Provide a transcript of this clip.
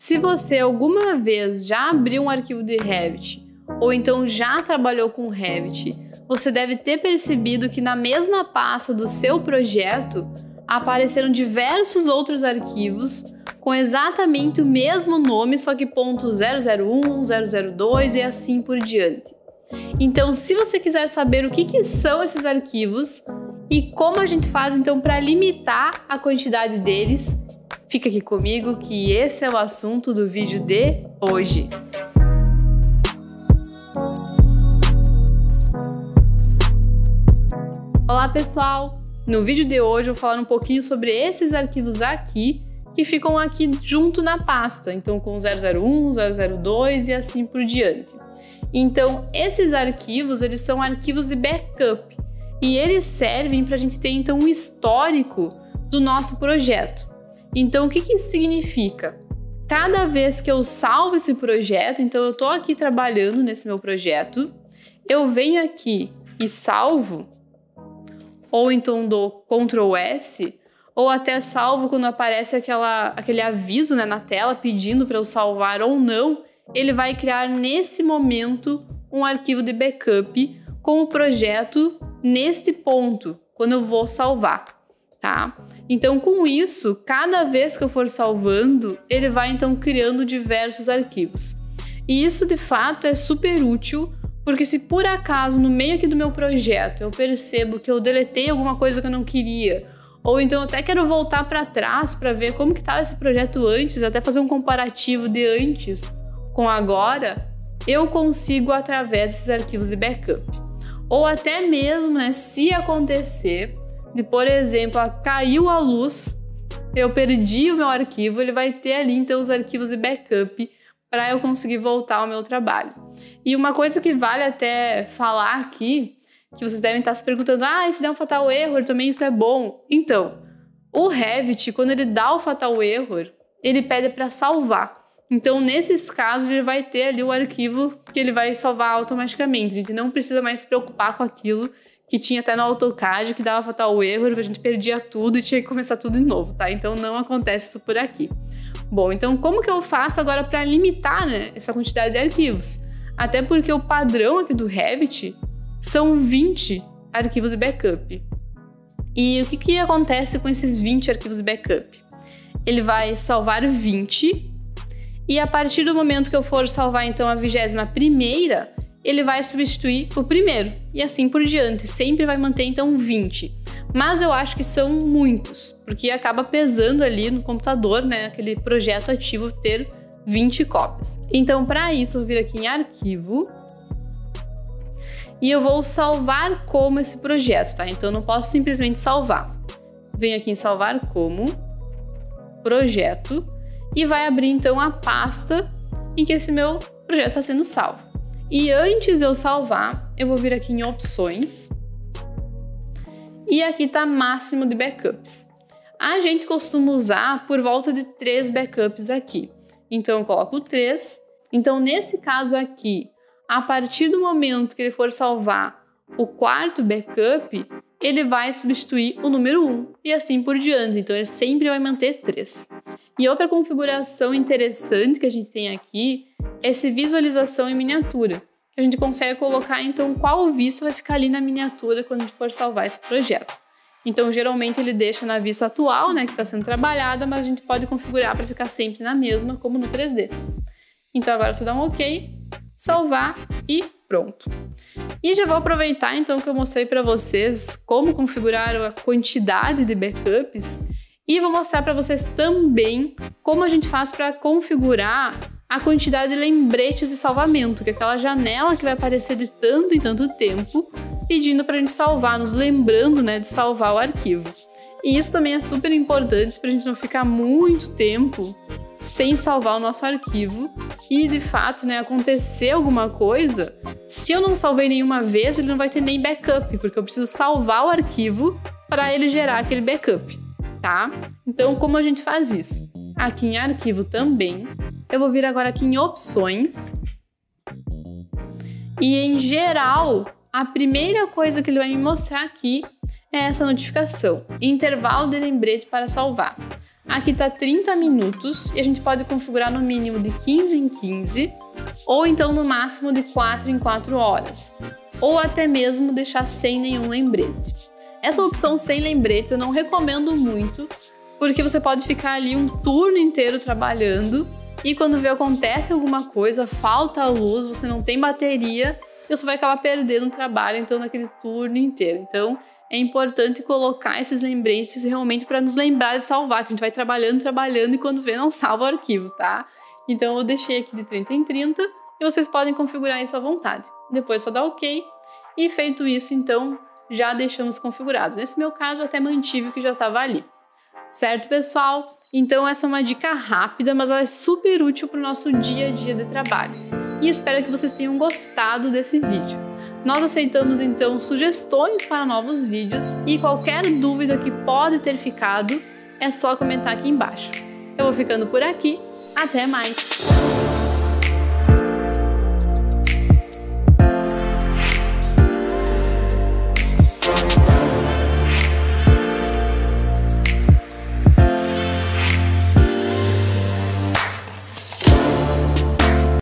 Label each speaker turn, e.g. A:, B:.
A: Se você alguma vez já abriu um arquivo de Revit ou então já trabalhou com Revit, você deve ter percebido que na mesma pasta do seu projeto apareceram diversos outros arquivos com exatamente o mesmo nome, só que ponto .001, 002 e assim por diante. Então, se você quiser saber o que, que são esses arquivos e como a gente faz então para limitar a quantidade deles, fica aqui comigo que esse é o assunto do vídeo de hoje. Olá pessoal! No vídeo de hoje eu vou falar um pouquinho sobre esses arquivos aqui que ficam aqui junto na pasta, então com 001, 002 e assim por diante. Então, esses arquivos, eles são arquivos de backup e eles servem para a gente ter então um histórico do nosso projeto. Então, o que, que isso significa? Cada vez que eu salvo esse projeto, então eu estou aqui trabalhando nesse meu projeto, eu venho aqui e salvo, ou então dou Ctrl S, ou até salvo quando aparece aquela, aquele aviso né, na tela pedindo para eu salvar ou não, ele vai criar nesse momento um arquivo de backup com o projeto neste ponto, quando eu vou salvar, tá? Então, com isso, cada vez que eu for salvando, ele vai então criando diversos arquivos. E isso de fato é super útil, porque se por acaso no meio aqui do meu projeto eu percebo que eu deletei alguma coisa que eu não queria, ou então eu até quero voltar para trás para ver como que estava esse projeto antes, até fazer um comparativo de antes com agora, eu consigo através desses arquivos de backup. Ou até mesmo, né, se acontecer de, por exemplo, caiu a luz, eu perdi o meu arquivo, ele vai ter ali então os arquivos de backup para eu conseguir voltar ao meu trabalho. E uma coisa que vale até falar aqui, que vocês devem estar se perguntando: ah, se der um fatal error também isso é bom? Então, o Revit, quando ele dá o fatal error, ele pede para salvar. Então, nesses casos, ele vai ter ali o arquivo que ele vai salvar automaticamente. A gente não precisa mais se preocupar com aquilo que tinha até no AutoCAD, que dava fatal erro, a gente perdia tudo e tinha que começar tudo de novo, tá? Então, não acontece isso por aqui. Bom, então como que eu faço agora para limitar né, essa quantidade de arquivos? Até porque o padrão aqui do Revit são 20 arquivos de backup. E o que, que acontece com esses 20 arquivos de backup? Ele vai salvar 20 e a partir do momento que eu for salvar então a vigésima primeira, ele vai substituir o primeiro e assim por diante, sempre vai manter então 20. Mas eu acho que são muitos, porque acaba pesando ali no computador, né, aquele projeto ativo ter 20 cópias. Então, para isso, eu vou vir aqui em arquivo e eu vou salvar como esse projeto, tá? Então, eu não posso simplesmente salvar. Venho aqui em salvar como projeto e vai abrir então a pasta em que esse meu projeto está sendo salvo. E antes eu salvar, eu vou vir aqui em opções e aqui está máximo de backups. A gente costuma usar por volta de três backups aqui. Então eu coloco três. Então nesse caso aqui, a partir do momento que ele for salvar o quarto backup, ele vai substituir o número 1 e assim por diante. Então ele sempre vai manter 3. E outra configuração interessante que a gente tem aqui essa visualização em miniatura. A gente consegue colocar então qual vista vai ficar ali na miniatura quando a gente for salvar esse projeto. Então, geralmente ele deixa na vista atual, né, que está sendo trabalhada, mas a gente pode configurar para ficar sempre na mesma, como no 3D. Então, agora você dá um OK, salvar e pronto. E já vou aproveitar então que eu mostrei para vocês como configurar a quantidade de backups e vou mostrar para vocês também como a gente faz para configurar a quantidade de lembretes de salvamento, que é aquela janela que vai aparecer de tanto em tanto tempo, pedindo para a gente salvar, nos lembrando né, de salvar o arquivo. E isso também é super importante para a gente não ficar muito tempo sem salvar o nosso arquivo e de fato, né, acontecer alguma coisa, se eu não salvei nenhuma vez, ele não vai ter nem backup, porque eu preciso salvar o arquivo para ele gerar aquele backup tá? Então, como a gente faz isso? Aqui em arquivo também, eu vou vir agora aqui em opções. E em geral, a primeira coisa que ele vai me mostrar aqui é essa notificação, intervalo de lembrete para salvar. Aqui está 30 minutos e a gente pode configurar no mínimo de 15 em 15 ou então no máximo de 4 em 4 horas, ou até mesmo deixar sem nenhum lembrete. Essa opção sem lembretes eu não recomendo muito, porque você pode ficar ali um turno inteiro trabalhando e quando vê acontece alguma coisa, falta a luz, você não tem bateria você vai acabar perdendo o trabalho então naquele turno inteiro. Então é importante colocar esses lembretes realmente para nos lembrar de salvar, que a gente vai trabalhando, trabalhando e quando vê não salva o arquivo, tá? Então eu deixei aqui de 30 em 30 e vocês podem configurar isso à vontade. Depois só dá OK e feito isso, então já deixamos configurado. Nesse meu caso, até mantive o que já estava ali. Certo, pessoal? Então essa é uma dica rápida, mas ela é super útil para o nosso dia a dia de trabalho. E espero que vocês tenham gostado desse vídeo. Nós aceitamos então sugestões para novos vídeos e qualquer dúvida que pode ter ficado é só comentar aqui embaixo. Eu vou ficando por aqui, até mais!